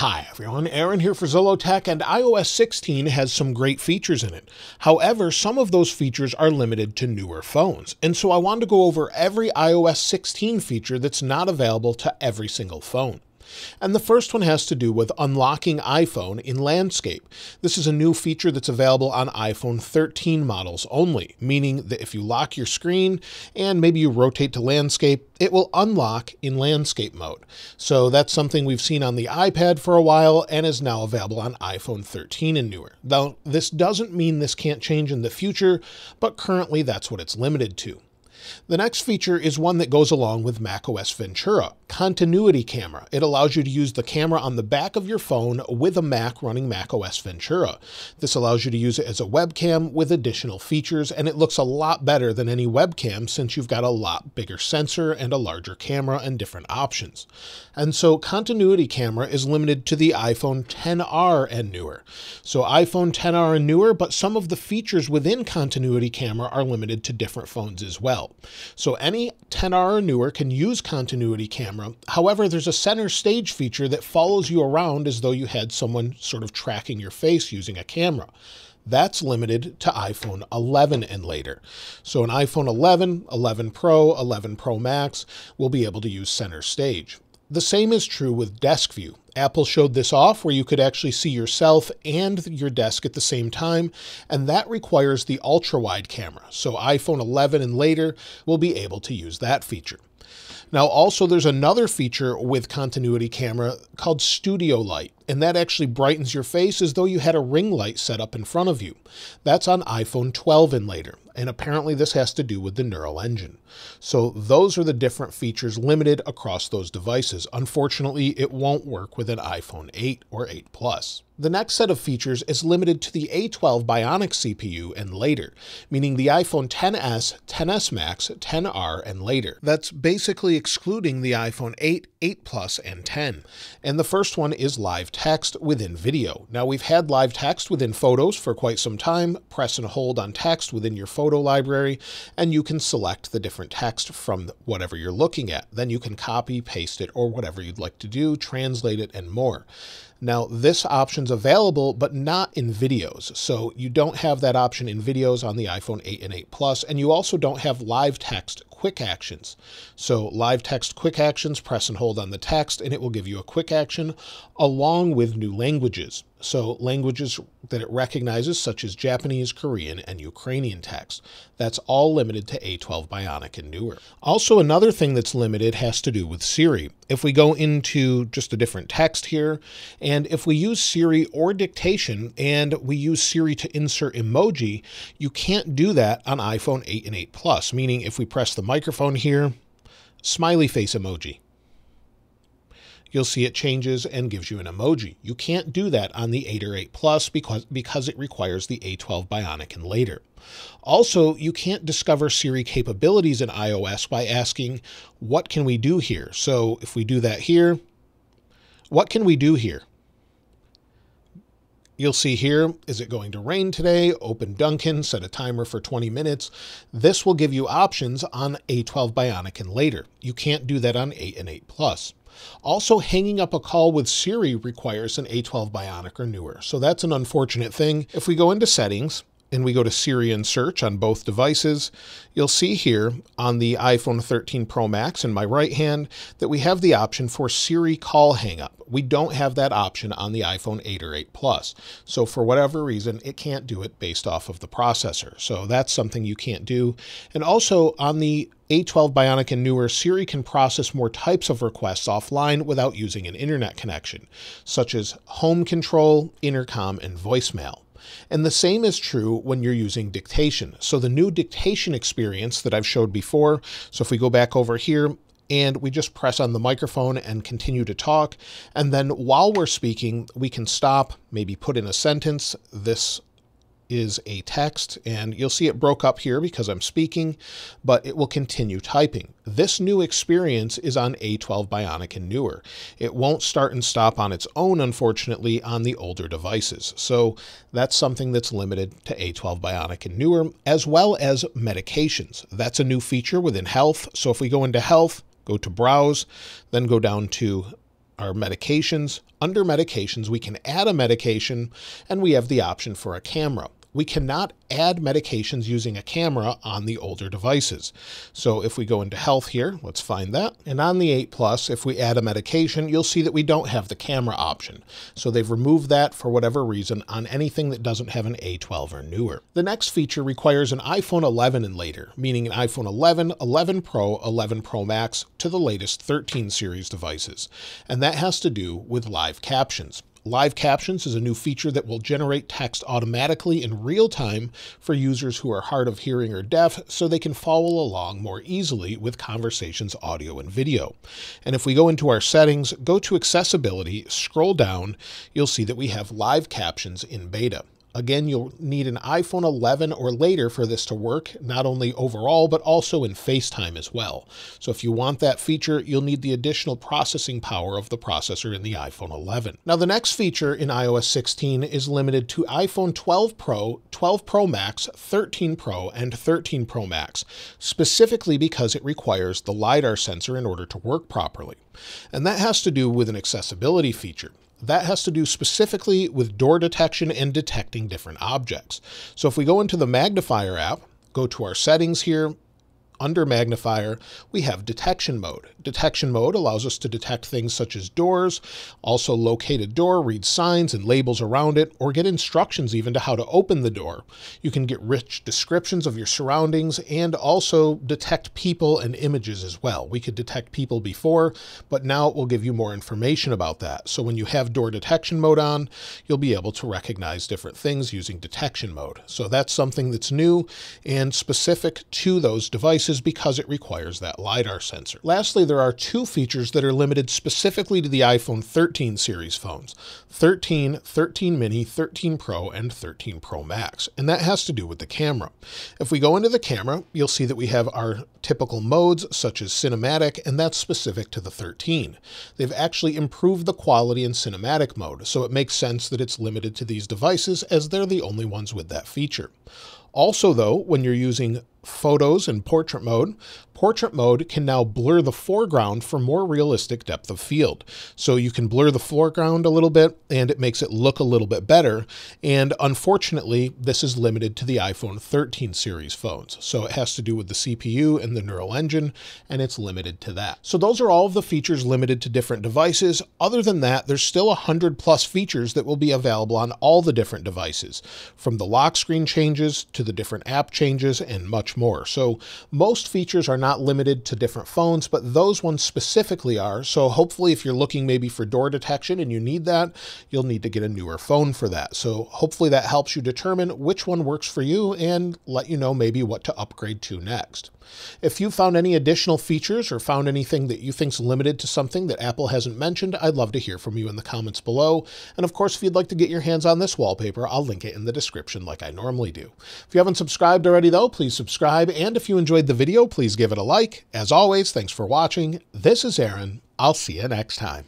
Hi everyone, Aaron here for Zollotech, and iOS 16 has some great features in it. However, some of those features are limited to newer phones, and so I wanted to go over every iOS 16 feature that's not available to every single phone. And the first one has to do with unlocking iPhone in landscape. This is a new feature that's available on iPhone 13 models only, meaning that if you lock your screen and maybe you rotate to landscape, it will unlock in landscape mode. So that's something we've seen on the iPad for a while and is now available on iPhone 13 and newer. Now, this doesn't mean this can't change in the future, but currently that's what it's limited to. The next feature is one that goes along with macOS Ventura, Continuity Camera. It allows you to use the camera on the back of your phone with a Mac running macOS Ventura. This allows you to use it as a webcam with additional features, and it looks a lot better than any webcam since you've got a lot bigger sensor and a larger camera and different options. And so Continuity Camera is limited to the iPhone 10R and newer. So iPhone 10R and newer, but some of the features within Continuity Camera are limited to different phones as well. So any 10R or newer can use continuity camera. However, there's a center stage feature that follows you around as though you had someone sort of tracking your face using a camera. That's limited to iPhone 11 and later. So an iPhone 11, 11 Pro, 11 Pro Max will be able to use center stage. The same is true with Desk View. Apple showed this off where you could actually see yourself and your desk at the same time, and that requires the ultra wide camera. So iPhone 11 and later will be able to use that feature. Now, also, there's another feature with continuity camera called Studio Light, and that actually brightens your face as though you had a ring light set up in front of you. That's on iPhone 12 and later, and apparently this has to do with the Neural Engine. So those are the different features limited across those devices. Unfortunately, it won't work with an iPhone 8 or 8 Plus. The next set of features is limited to the A12 Bionic CPU and later, meaning the iPhone 10s, 10s Max, 10R, and later. That's basically excluding the iPhone 8, 8 Plus, and 10. And the first one is live text within video. Now, we've had live text within photos for quite some time. Press and hold on text within your photo library, and you can select the different text from whatever you're looking at. Then you can copy, paste it, or whatever you'd like to do, translate it, and more. Now, this option's available, but not in videos. So you don't have that option in videos on the iPhone 8 and 8 Plus, and you also don't have live text quick actions. So live text quick actions, press and hold on the text, and it will give you a quick action along with new languages. So languages that it recognizes, such as Japanese, Korean, and Ukrainian text. That's all limited to A12 Bionic and newer. Also, another thing that's limited has to do with Siri. If we go into just a different text here, and if we use Siri or dictation, and we use Siri to insert emoji, you can't do that on iPhone 8 and 8 Plus, meaning if we press the microphone here, smiley face emoji you'll see it changes and gives you an emoji. You can't do that on the 8 or 8 Plus because, because it requires the A12 Bionic and later. Also, you can't discover Siri capabilities in iOS by asking, what can we do here? So if we do that here, what can we do here? You'll see here, is it going to rain today? Open Duncan, set a timer for 20 minutes. This will give you options on A12 Bionic and later. You can't do that on 8 and 8 Plus. Also, hanging up a call with Siri requires an A12 Bionic or newer, so that's an unfortunate thing. If we go into settings, and we go to Siri and search on both devices, you'll see here on the iPhone 13 Pro Max in my right hand that we have the option for Siri call hangup. We don't have that option on the iPhone 8 or 8 Plus. So for whatever reason, it can't do it based off of the processor. So that's something you can't do. And also on the A12 Bionic and newer, Siri can process more types of requests offline without using an internet connection, such as home control, intercom, and voicemail. And the same is true when you're using dictation. So the new dictation experience that I've showed before, so if we go back over here, and we just press on the microphone and continue to talk. And then while we're speaking, we can stop, maybe put in a sentence. This is a text, and you'll see it broke up here because I'm speaking, but it will continue typing. This new experience is on A12 Bionic and newer. It won't start and stop on its own, unfortunately, on the older devices. So that's something that's limited to A12 Bionic and newer, as well as medications. That's a new feature within health. So if we go into health, go to browse, then go down to our medications. Under medications, we can add a medication and we have the option for a camera we cannot add medications using a camera on the older devices. So if we go into health here, let's find that. And on the 8 Plus, if we add a medication, you'll see that we don't have the camera option. So they've removed that for whatever reason on anything that doesn't have an A12 or newer. The next feature requires an iPhone 11 and later, meaning an iPhone 11, 11 Pro, 11 Pro Max to the latest 13 series devices. And that has to do with live captions. Live Captions is a new feature that will generate text automatically in real time for users who are hard of hearing or deaf so they can follow along more easily with conversations, audio, and video. And if we go into our settings, go to Accessibility, scroll down, you'll see that we have Live Captions in beta. Again, you'll need an iPhone 11 or later for this to work, not only overall, but also in FaceTime as well. So if you want that feature, you'll need the additional processing power of the processor in the iPhone 11. Now, the next feature in iOS 16 is limited to iPhone 12 Pro, 12 Pro Max, 13 Pro, and 13 Pro Max, specifically because it requires the LiDAR sensor in order to work properly. And that has to do with an accessibility feature that has to do specifically with door detection and detecting different objects. So if we go into the magnifier app, go to our settings here, under magnifier, we have detection mode. Detection mode allows us to detect things such as doors, also locate a door, read signs and labels around it, or get instructions even to how to open the door. You can get rich descriptions of your surroundings and also detect people and images as well. We could detect people before, but now it will give you more information about that. So when you have door detection mode on, you'll be able to recognize different things using detection mode. So that's something that's new and specific to those devices because it requires that LiDAR sensor. Lastly, there are two features that are limited specifically to the iPhone 13 series phones 13, 13 mini, 13 Pro, and 13 Pro Max. And that has to do with the camera. If we go into the camera, you'll see that we have our typical modes such as cinematic, and that's specific to the 13. They've actually improved the quality in cinematic mode, so it makes sense that it's limited to these devices as they're the only ones with that feature. Also, though, when you're using photos in portrait mode, portrait mode can now blur the foreground for more realistic depth of field. So you can blur the foreground a little bit and it makes it look a little bit better. And unfortunately, this is limited to the iPhone 13 series phones. So it has to do with the CPU and the neural engine, and it's limited to that. So those are all of the features limited to different devices. Other than that, there's still 100 plus features that will be available on all the different devices, from the lock screen changes to the different app changes and much much more. So most features are not limited to different phones, but those ones specifically are. So hopefully if you're looking maybe for door detection and you need that, you'll need to get a newer phone for that. So hopefully that helps you determine which one works for you and let you know maybe what to upgrade to next. If you found any additional features or found anything that you think's limited to something that Apple hasn't mentioned, I'd love to hear from you in the comments below. And of course, if you'd like to get your hands on this wallpaper, I'll link it in the description like I normally do. If you haven't subscribed already though, please subscribe. And if you enjoyed the video, please give it a like. As always, thanks for watching. This is Aaron. I'll see you next time.